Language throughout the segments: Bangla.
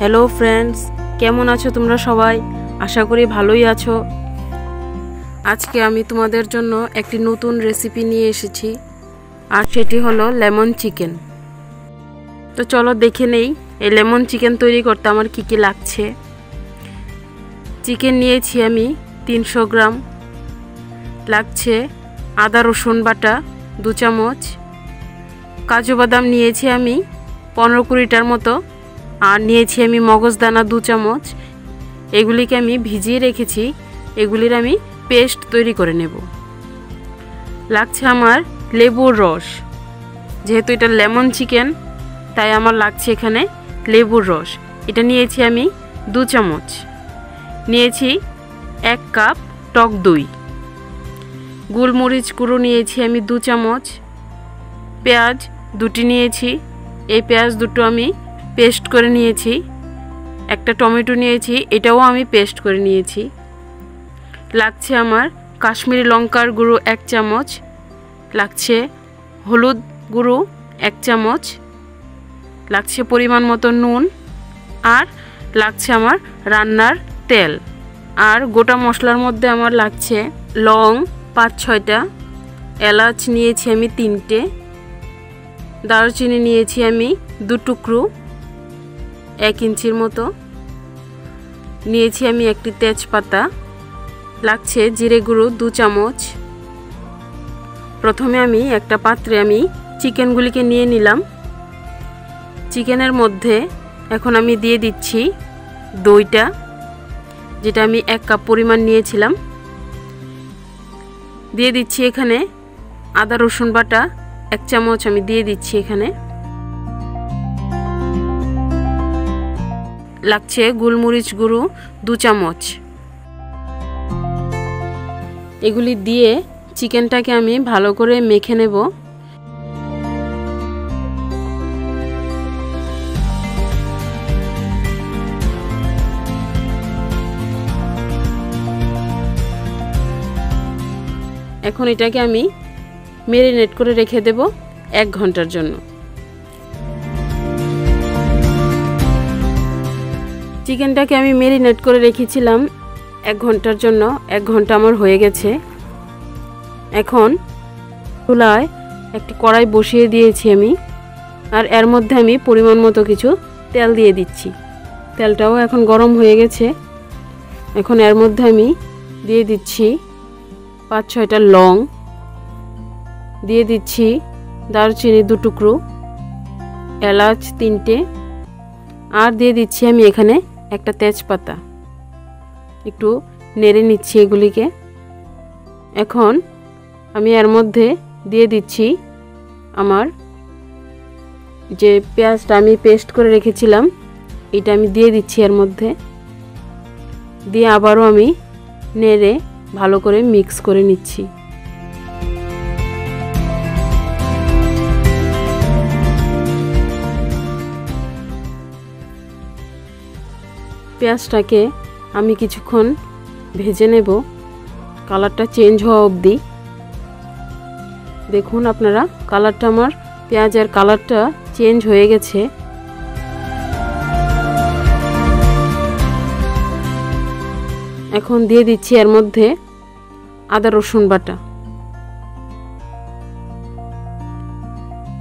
হ্যালো ফ্রেন্ডস কেমন আছো তোমরা সবাই? আশা করি ভালোই আছো। আজকে আমি তোমাদের জন্য একটি নতুন রেসিপি নিয়ে এসেছি, আর সেটি হলো লেমন চিকেন। তো চলো দেখে নেই, এই লেমন চিকেন তৈরি করতে আমার কী কী লাগছে। চিকেন নিয়েছি আমি তিনশো গ্রাম। লাগছে আদা, রসুন বাটা, দু চামচ। কাজু বাদাম নিয়েছি আমি পনেরো কুড়িটার মতো। আর নিয়েছি আমি মগজদানা দু চামচ। এগুলিকে আমি ভিজিয়ে রেখেছি। এগুলির আমি পেস্ট তৈরি করে নেব। লাগছে আমার লেবুর রস। যেহেতু এটা লেমন চিকেন, তাই আমার লাগছে এখানে লেবুর রস। এটা নিয়েছি আমি দু চামচ। নিয়েছি এক কাপ টক দই। গোলমরিচ গুঁড়ো নিয়েছি আমি দু চামচ। পেঁয়াজ দুটি নিয়েছি। এই পেঁয়াজ দুটো আমি পেস্ট করে নিয়েছি। একটা টমেটো নিয়েছি, এটাও আমি পেস্ট করে নিয়েছি। লাগছে আমার কাশ্মীরি লঙ্কার গুঁড়ো এক চামচ, লাগছে হলুদ গুঁড়ো এক চামচ, লাগছে পরিমাণ মতো নুন আর লাগছে আমার রান্নার তেল। আর গোটা মশলার মধ্যে আমার লাগছে লং পাঁচ ছয়টা, এলাচ নিয়েছি আমি তিনটে, দারুচিনি নিয়েছি আমি দু টুকরো এক ইঞ্চির মতো। নিয়েছি আমি একটি তেজপাতা। লাগছে জিরে গুঁড়ো, দু চামচ। প্রথমে আমি একটা পাত্রে আমি চিকেনগুলিকে নিয়ে নিলাম। চিকেনের মধ্যে এখন আমি দিয়ে দিচ্ছি দইটা, যেটা আমি এক কাপ পরিমাণ নিয়েছিলাম। দিয়ে দিচ্ছি এখানে আদা রসুন বাটা, এক চামচ আমি দিয়ে দিচ্ছি এখানে। লাগছে গোলমরিচ গুঁড়ো দু চামচ। এগুলি দিয়ে চিকেনটাকে আমি ভালো করে মেখে নেব। এখন এটাকে আমি মেরিনেট করে রেখে দেব এক ঘণ্টার জন্য। চিকেনটাকে আমি মেরিনেট করে রেখেছিলাম এক ঘণ্টার জন্য। এক ঘণ্টা আমার হয়ে গেছে। এখন চুলায় একটি কড়াই বসিয়ে দিয়েছি আমি, আর এর মধ্যে আমি পরিমাণ মতো কিছু তেল দিয়ে দিচ্ছি। তেলটাও এখন গরম হয়ে গেছে। এখন এর মধ্যে আমি দিয়ে দিচ্ছি পাঁচ ছয়টা লং, দিয়ে দিচ্ছি দারুচিনি দু টুকরো, এলাচ তিনটে, আর দিয়ে দিচ্ছি আমি এখানে একটা তেজপাতা। একটু নেড়ে নিচ্ছি এগুলিকে। এখন আমি এর মধ্যে দিয়ে দিচ্ছি আমার যে পেঁয়াজটা আমি পেস্ট করে রেখেছিলাম, এটা আমি দিয়ে দিচ্ছি এর মধ্যে। দিয়ে আবারও আমি নেড়ে ভালো করে মিক্স করে নিচ্ছি। পেঁয়াজটাকে আমি কিছুক্ষণ ভেজে নেব। কালারটা চেঞ্জ হওয়া অবধি। দেখুন আপনারা, কালারটা আমার, পেঁয়াজের কালারটা চেঞ্জ হয়ে গেছে। এখন দিয়ে দিচ্ছি এর মধ্যে আদা, রসুন বাটা।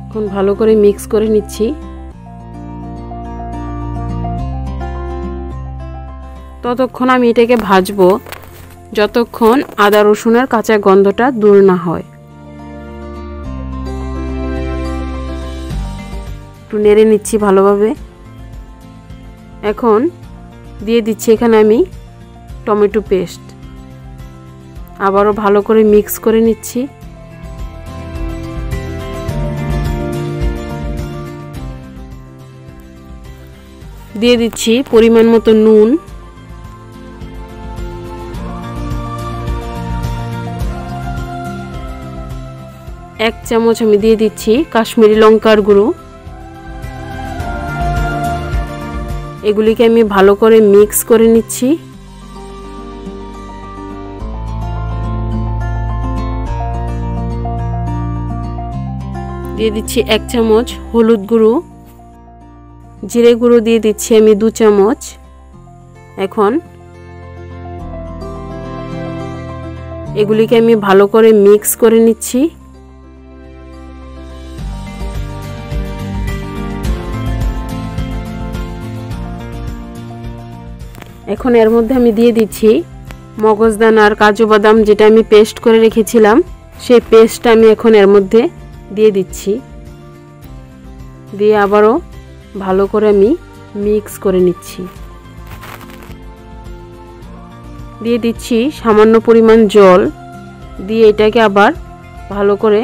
এখন ভালো করে মিক্স করে নিচ্ছি। ততক্ষণ আমি এটাকে ভাজবো যতক্ষণ আদা রসুনের কাঁচা গন্ধটা দূর না হয়। একটু নেড়ে নিচ্ছি ভালোভাবে। এখন দিয়ে দিচ্ছি এখানে আমি টমেটো পেস্ট। আবারও ভালো করে মিক্স করে নিচ্ছি। দিয়ে দিচ্ছি পরিমাণ মতো নুন। এক চামচ আমি দিয়ে দিচ্ছি কাশ্মীরি লঙ্কার গুঁড়ো। এগুলিকে আমি ভালো করে মিক্স করে নিচ্ছি। দিয়ে দিচ্ছি এক চামচ হলুদ গুঁড়ো। জিরে গুঁড়ো দিয়ে দিচ্ছি আমি দু চামচ। এখন এগুলিকে আমি ভালো করে মিক্স করে নিচ্ছি। এখন এর মধ্যে আমি দিয়ে দিচ্ছি মগজদানা আর কাজু বাদাম যেটা আমি পেস্ট করে রেখেছিলাম, সেই পেস্টটা আমি এখন এর মধ্যে দিয়ে দিচ্ছি। দিয়ে আবারও ভালো করে আমি মিক্স করে নিচ্ছি। দিয়ে দিচ্ছি সামান্য পরিমাণ জল। দিয়ে এটাকে আবার ভালো করে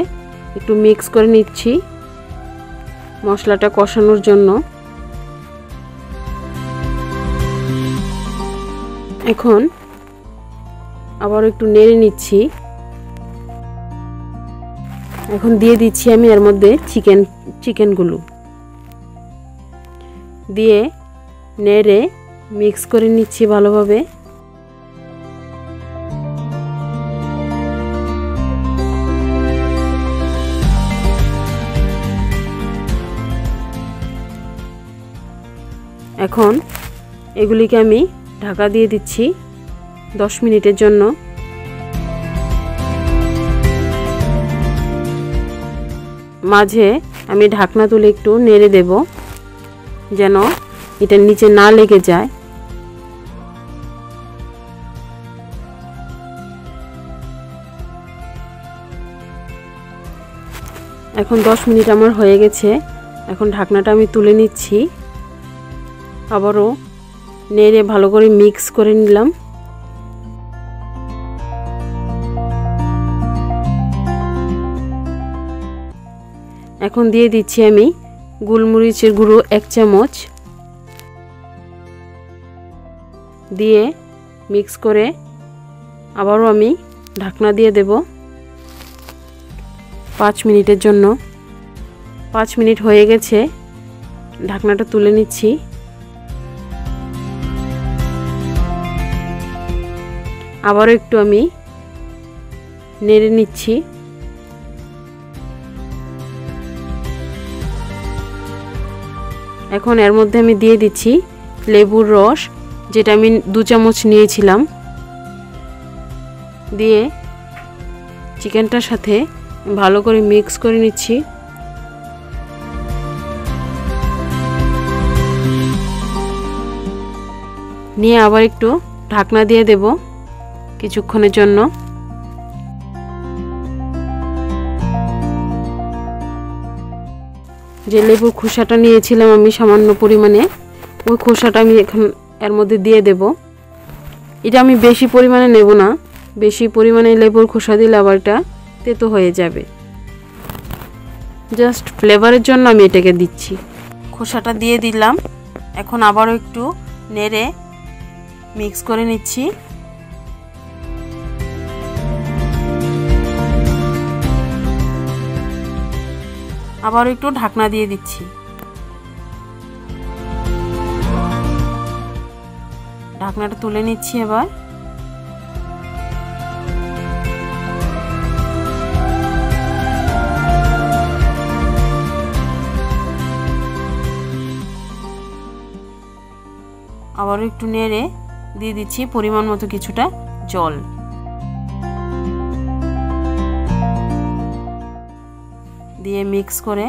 একটু মিক্স করে নিচ্ছি। মশলাটা কষানোর জন্য। এখন আবার একটু নেড়ে নিচ্ছি। এখন দিয়ে দিচ্ছি আমি এর মধ্যে চিকেন, চিকেনগুলো। দিয়ে নেড়ে মিক্স করে নিচ্ছি ভালোভাবে। এখন এগুলিকে আমি ঢাকা দিয়ে দিচ্ছি দশ মিনিটের জন্য। মাঝে আমি ঢাকনা তুলে একটু নেড়ে দেব, যেন এটা নিচে না লেগে যায়। এখন দশ মিনিট আমার হয়ে গেছে, এখন ঢাকনাটা আমি তুলে নিচ্ছি। আবারও নেড়ে ভালো করে মিক্স করে নিলাম। এখন দিয়ে দিচ্ছি আমি গোলমরিচের গুঁড়ো এক চামচ। দিয়ে মিক্স করে আবারও আমি ঢাকনা দিয়ে দেব পাঁচ মিনিটের জন্য। পাঁচ মিনিট হয়ে গেছে। ঢাকনাটা তুলে নিচ্ছি। আবারও একটু আমি নেড়ে নিচ্ছি। এখন এর মধ্যে আমি দিয়ে দিচ্ছি লেবুর রস, যেটা আমি দু চামচ নিয়েছিলাম। দিয়ে চিকেনটার সাথে ভালো করে মিক্স করে নিচ্ছি। নিয়ে আবার একটু ঢাকনা দিয়ে দেব। কিছুক্ষণের জন্য। যে লেবুর খোসাটা নিয়েছিলাম আমি সামান্য পরিমাণে, ওই খোসাটা আমি এখন এর মধ্যে দিয়ে দেব। এটা আমি বেশি পরিমাণে নেব না, বেশি পরিমাণে লেবুর খোসা দিলে আবার এটা তেতো হয়ে যাবে। জাস্ট ফ্লেভারের জন্য আমি এটাকে দিচ্ছি। খোসাটা দিয়ে দিলাম, এখন আবারও একটু নেড়ে মিক্স করে নিচ্ছি। আবার একটু ঢাকনা দিয়ে দিচ্ছি। ঢাকনাটা তুলে নিচ্ছি এবার। আবারও একটু নেড়ে দিয়ে দিচ্ছি পরিমাণ মতো কিছুটা জল। দিয়ে মিক্স করে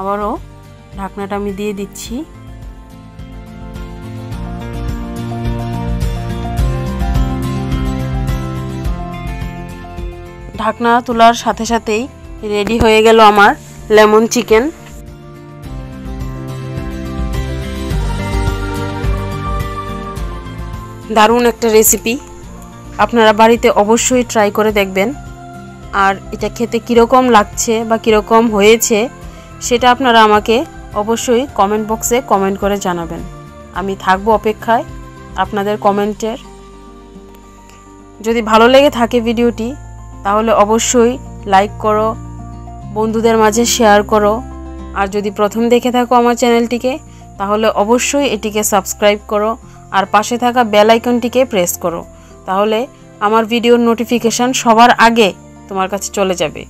আবারও ঢাকনাটা আমি দিয়ে দিচ্ছি। ঢাকনা তোলার সাথে সাথেই রেডি হয়ে গেল আমার লেমন চিকেন। দারুণ একটা রেসিপি আপনারা বাড়িতে অবশ্যই ট্রাই করে দেখবেন। আর এটা খেতে কীরকম লাগছে বা কীরকম হয়েছে, সেটা আপনারা আমাকে অবশ্যই কমেন্ট বক্সে কমেন্ট করে জানাবেন। আমি থাকব অপেক্ষায় আপনাদের কমেন্টের যদি ভালো লেগে থাকে ভিডিওটি, তাহলে অবশ্যই লাইক করো, বন্ধুদের মাঝে শেয়ার করো। আর যদি প্রথম দেখে থাকো আমার চ্যানেলটিকে তাহলে অবশ্যই এটিকে সাবস্ক্রাইব করো। আর পাশে থাকা বেল আইকনটিকে প্রেস করো। তাহলে আমার ভিডিওর নোটিফিকেশান সবার আগে তোমার কাছে চলে যাবে।